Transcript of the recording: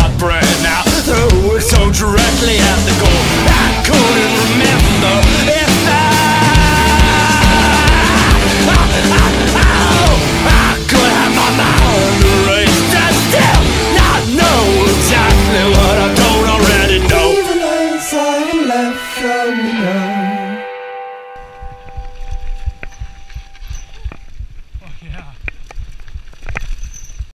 my brain now. Threw it so directly at the goal.